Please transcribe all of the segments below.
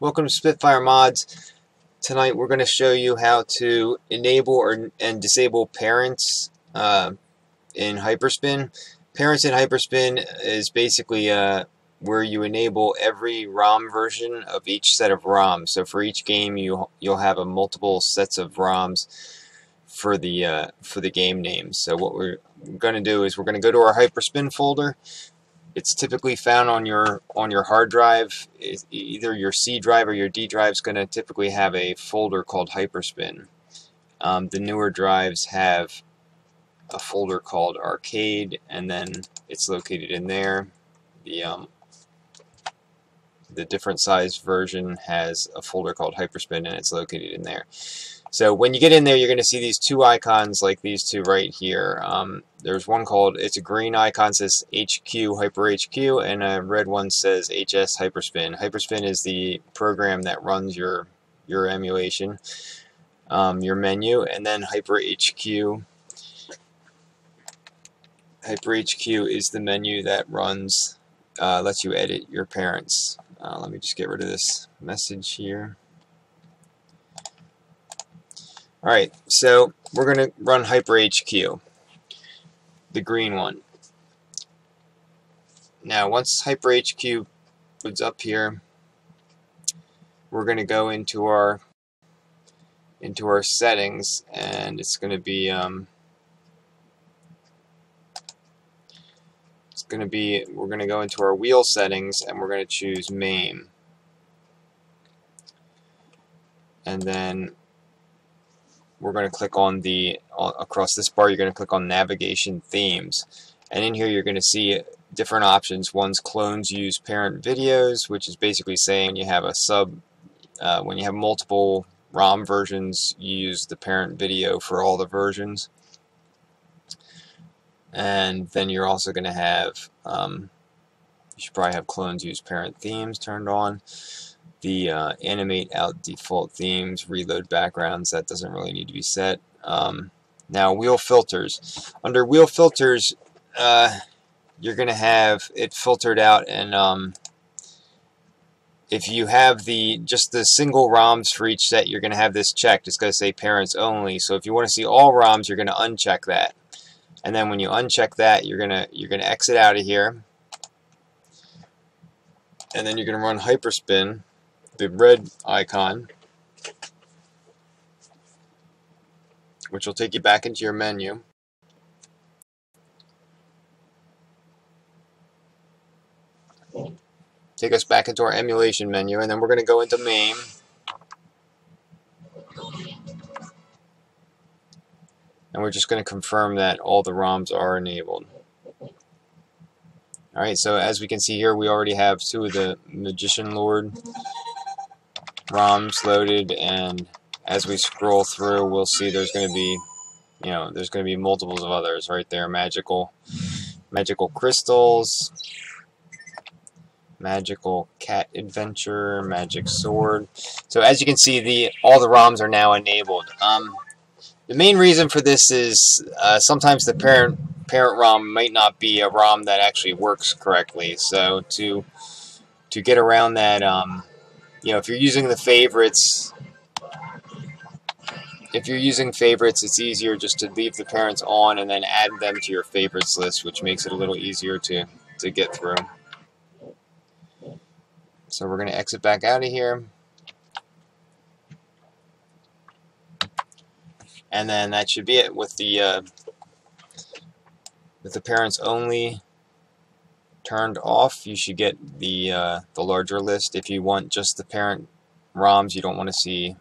Welcome to Spitfire Mods. Tonight we're going to show you how to enable or and disable parents uh, in Hyperspin. Parents in Hyperspin is basically uh, where you enable every ROM version of each set of ROMs. So for each game you you'll have a multiple sets of ROMs for the uh, for the game names. So what we're going to do is we're going to go to our Hyperspin folder it's typically found on your on your hard drive. either your C drive or your D drive is going to typically have a folder called Hyperspin. Um, the newer drives have a folder called Arcade, and then it's located in there. The um, the different size version has a folder called Hyperspin, and it's located in there. So when you get in there, you're going to see these two icons like these two right here. Um, there's one called, it's a green icon says HQ Hyper HQ, and a red one says HS Hyperspin. Hyperspin is the program that runs your your emulation, um, your menu, and then Hyper HQ. Hyper HQ is the menu that runs, uh, lets you edit your parents. Uh, let me just get rid of this message here. Alright, so we're going to run HyperHQ, the green one. Now, once HyperHQ is up here, we're going to go into our into our settings, and it's going to be um, it's going to be we're going to go into our wheel settings, and we're going to choose MAME, and then we're going to click on the uh, across this bar you're going to click on navigation themes. And in here you're going to see different options. One's clones use parent videos which is basically saying you have a sub uh, when you have multiple ROM versions you use the parent video for all the versions. And then you're also going to have um, you should probably have clones use parent themes turned on the uh, animate out default themes, reload backgrounds, that doesn't really need to be set. Um, now wheel filters. Under wheel filters, uh, you're going to have it filtered out and um, if you have the just the single ROMs for each set, you're going to have this checked. It's going to say parents only. So if you want to see all ROMs, you're going to uncheck that. And then when you uncheck that, you're going to you're going to exit out of here. And then you're going to run Hyperspin the red icon, which will take you back into your menu. Take us back into our emulation menu, and then we're going to go into MAME. And we're just going to confirm that all the ROMs are enabled. Alright, so as we can see here, we already have two of the Magician Lord ROMs loaded and as we scroll through we'll see there's going to be you know there's going to be multiples of others right there. Magical magical crystals magical cat adventure magic sword. So as you can see the all the ROMs are now enabled. Um, the main reason for this is uh, sometimes the parent parent ROM might not be a ROM that actually works correctly. So to to get around that um, you know, if you're using the favorites, if you're using favorites, it's easier just to leave the parents on and then add them to your favorites list, which makes it a little easier to, to get through. So we're going to exit back out of here. And then that should be it with the uh, with the parents only turned off, you should get the, uh, the larger list. If you want just the parent ROMs, you don't want to see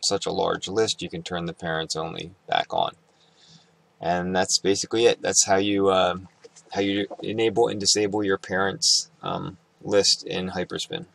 such a large list, you can turn the parents only back on. And that's basically it. That's how you uh, how you enable and disable your parents um, list in Hyperspin.